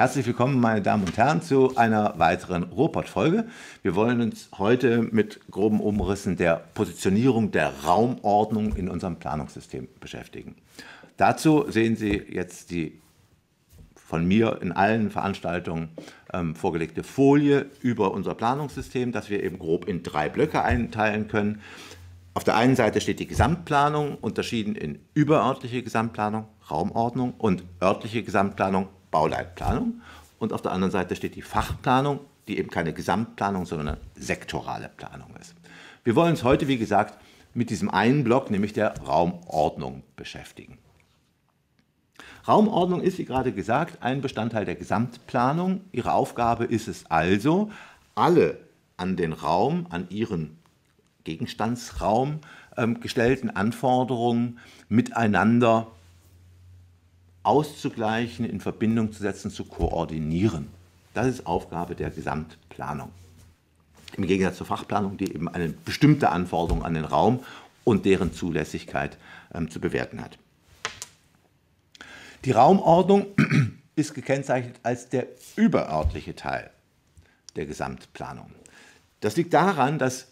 Herzlich willkommen, meine Damen und Herren, zu einer weiteren Ruhrpott-Folge. Wir wollen uns heute mit groben Umrissen der Positionierung der Raumordnung in unserem Planungssystem beschäftigen. Dazu sehen Sie jetzt die von mir in allen Veranstaltungen ähm, vorgelegte Folie über unser Planungssystem, das wir eben grob in drei Blöcke einteilen können. Auf der einen Seite steht die Gesamtplanung, unterschieden in überörtliche Gesamtplanung, Raumordnung und örtliche Gesamtplanung, Bauleitplanung. Und auf der anderen Seite steht die Fachplanung, die eben keine Gesamtplanung, sondern eine sektorale Planung ist. Wir wollen uns heute, wie gesagt, mit diesem einen Block, nämlich der Raumordnung, beschäftigen. Raumordnung ist, wie gerade gesagt, ein Bestandteil der Gesamtplanung. Ihre Aufgabe ist es also, alle an den Raum, an ihren Gegenstandsraum ähm, gestellten Anforderungen miteinander auszugleichen, in Verbindung zu setzen, zu koordinieren. Das ist Aufgabe der Gesamtplanung. Im Gegensatz zur Fachplanung, die eben eine bestimmte Anforderung an den Raum und deren Zulässigkeit ähm, zu bewerten hat. Die Raumordnung ist gekennzeichnet als der überörtliche Teil der Gesamtplanung. Das liegt daran, dass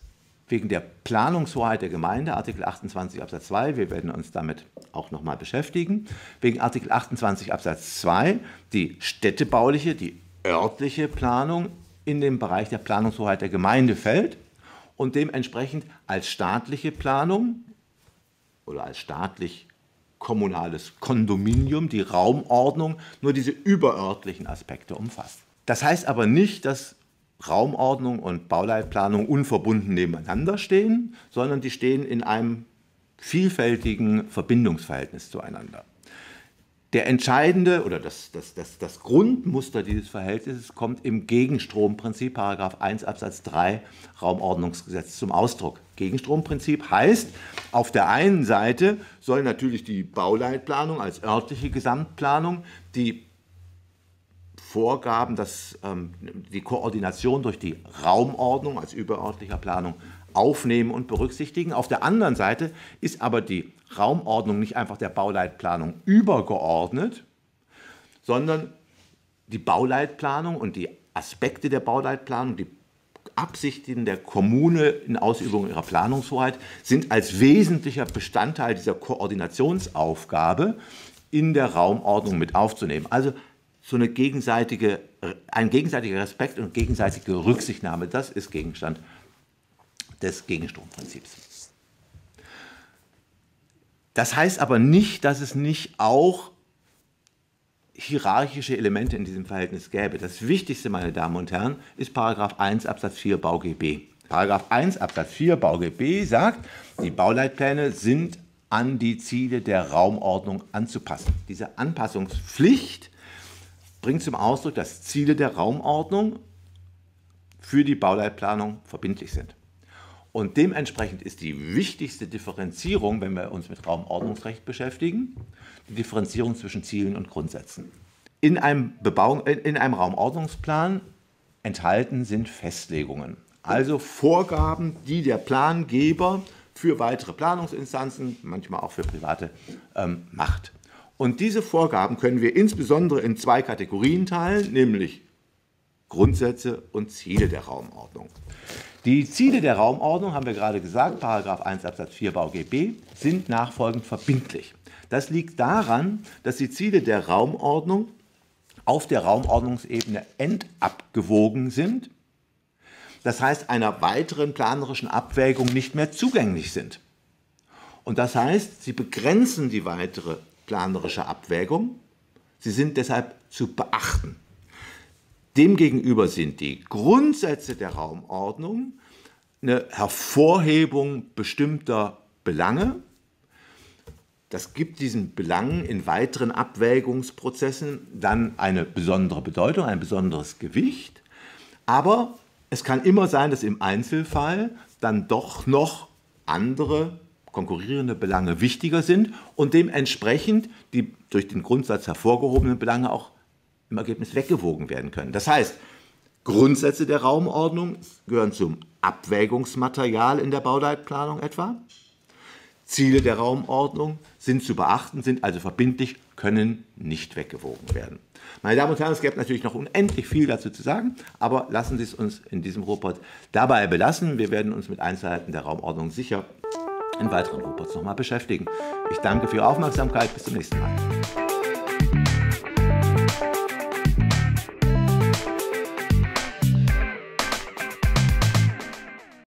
wegen der Planungshoheit der Gemeinde, Artikel 28 Absatz 2, wir werden uns damit auch nochmal beschäftigen, wegen Artikel 28 Absatz 2 die städtebauliche, die örtliche Planung in den Bereich der Planungshoheit der Gemeinde fällt und dementsprechend als staatliche Planung oder als staatlich kommunales Kondominium, die Raumordnung, nur diese überörtlichen Aspekte umfasst. Das heißt aber nicht, dass Raumordnung und Bauleitplanung unverbunden nebeneinander stehen, sondern die stehen in einem vielfältigen Verbindungsverhältnis zueinander. Der entscheidende oder das, das, das, das Grundmuster dieses Verhältnisses kommt im Gegenstromprinzip, Paragraph 1 Absatz 3 Raumordnungsgesetz zum Ausdruck. Gegenstromprinzip heißt, auf der einen Seite soll natürlich die Bauleitplanung als örtliche Gesamtplanung die Vorgaben, dass ähm, die Koordination durch die Raumordnung als überörtlicher Planung aufnehmen und berücksichtigen. Auf der anderen Seite ist aber die Raumordnung nicht einfach der Bauleitplanung übergeordnet, sondern die Bauleitplanung und die Aspekte der Bauleitplanung, die Absichten der Kommune in Ausübung ihrer Planungshoheit sind als wesentlicher Bestandteil dieser Koordinationsaufgabe in der Raumordnung mit aufzunehmen. Also so eine gegenseitige, ein gegenseitiger Respekt und gegenseitige Rücksichtnahme, das ist Gegenstand des Gegenstromprinzips. Das heißt aber nicht, dass es nicht auch hierarchische Elemente in diesem Verhältnis gäbe. Das Wichtigste, meine Damen und Herren, ist Paragraph 1 Absatz 4 BauGB. Paragraph 1 Absatz 4 BauGB sagt, die Bauleitpläne sind an die Ziele der Raumordnung anzupassen. Diese Anpassungspflicht bringt zum Ausdruck, dass Ziele der Raumordnung für die Bauleitplanung verbindlich sind. Und dementsprechend ist die wichtigste Differenzierung, wenn wir uns mit Raumordnungsrecht beschäftigen, die Differenzierung zwischen Zielen und Grundsätzen. In einem, Bebauung, in einem Raumordnungsplan enthalten sind Festlegungen, also Vorgaben, die der Plangeber für weitere Planungsinstanzen, manchmal auch für Private, ähm, macht. Und diese Vorgaben können wir insbesondere in zwei Kategorien teilen, nämlich Grundsätze und Ziele der Raumordnung. Die Ziele der Raumordnung, haben wir gerade gesagt, Paragraph 1 Absatz 4 BauGB, sind nachfolgend verbindlich. Das liegt daran, dass die Ziele der Raumordnung auf der Raumordnungsebene endabgewogen sind, das heißt einer weiteren planerischen Abwägung nicht mehr zugänglich sind. Und das heißt, sie begrenzen die weitere planerische Abwägung. Sie sind deshalb zu beachten. Demgegenüber sind die Grundsätze der Raumordnung eine Hervorhebung bestimmter Belange. Das gibt diesen Belangen in weiteren Abwägungsprozessen dann eine besondere Bedeutung, ein besonderes Gewicht. Aber es kann immer sein, dass im Einzelfall dann doch noch andere konkurrierende Belange wichtiger sind und dementsprechend die durch den Grundsatz hervorgehobenen Belange auch im Ergebnis weggewogen werden können. Das heißt, Grundsätze der Raumordnung gehören zum Abwägungsmaterial in der Bauleitplanung etwa. Ziele der Raumordnung sind zu beachten, sind also verbindlich, können nicht weggewogen werden. Meine Damen und Herren, es gäbe natürlich noch unendlich viel dazu zu sagen, aber lassen Sie es uns in diesem Report dabei belassen. Wir werden uns mit Einzelheiten der Raumordnung sicher in weiteren Ruhrpots nochmal beschäftigen. Ich danke für Ihre Aufmerksamkeit. Bis zum nächsten Mal.